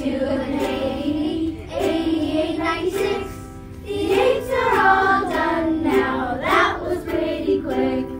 The apes are all done now, that was pretty quick.